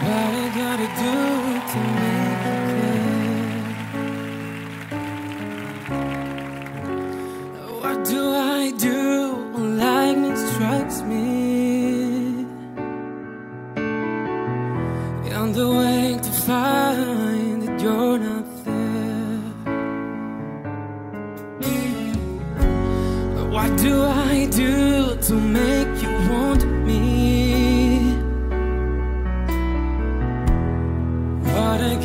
What do to make clear? What do I do when lightning strikes me? On the way to find that you're not there. What do I do to make you want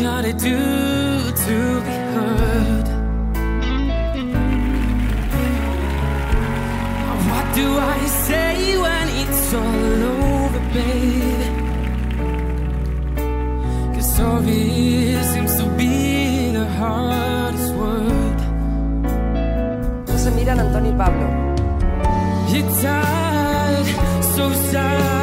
gotta do to be heard? What do I say when it's all over, baby? Cause sorry seems to be the hardest word. No se miran Antonio y Pablo. You're tired, so sad.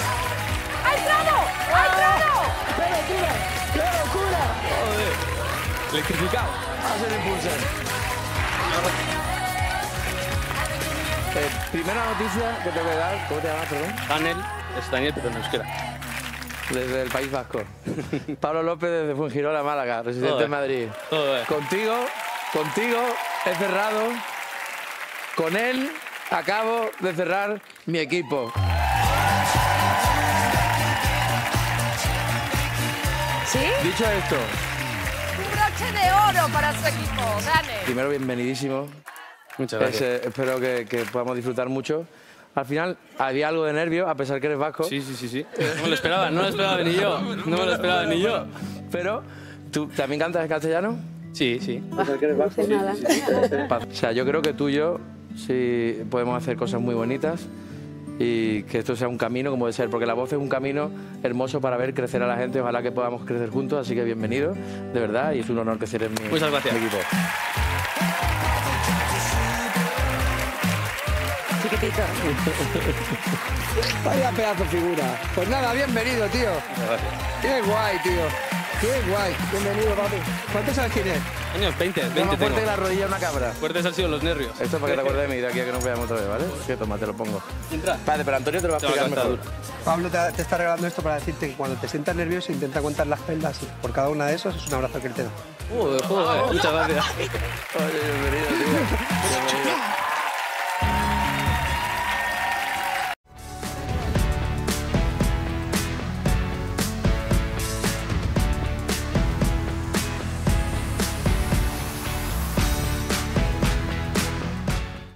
Electrificado. A ser impulsor. Eh, primera noticia que te voy a dar, ¿cómo te llamas, perdón? Daniel, es Daniel, pero en euskera. Desde el País Vasco. Pablo López desde Fuengirola, Málaga, residente de Madrid. Joder. Contigo, contigo he cerrado. Con él acabo de cerrar mi equipo. ¿Sí? Dicho esto, broche de oro para su equipo, Dane. primero bienvenidísimo. Muchas gracias. Es, eh, espero que, que podamos disfrutar mucho. Al final había algo de nervio, a pesar que eres vasco. Sí, sí, sí, sí. No me lo esperaba, no me lo esperaba ni yo. No me lo esperaba ni yo. Pero, ¿tú también cantas en castellano? Sí, sí. O sea, yo creo que tú y yo sí podemos hacer cosas muy bonitas y que esto sea un camino como debe ser, porque la voz es un camino hermoso para ver crecer a la gente. Ojalá que podamos crecer juntos, así que bienvenido, de verdad, y es un honor que seas mi, Muchas gracias. mi equipo. Chiquitito. Vaya pedazo de figura. Pues nada, bienvenido, tío. Qué guay, tío. Qué guay. Bienvenido, papi. ¿Cuántos años tienes? Años 20, 20 Más fuerte tengo. la rodilla una cabra. Fuertes han sido los nervios. Esto es para que te acuerdes de mí de aquí a que nos veamos otra vez, ¿vale? Que toma, te lo pongo. Entra. Vale, pero Antonio te lo va a explicar mejor. Pablo te, te está regalando esto para decirte que cuando te sientas nervioso intenta contar las celdas y por cada una de esos es un abrazo que él te da. Joder, joder. Muchas gracias. Oye, bienvenido, tío.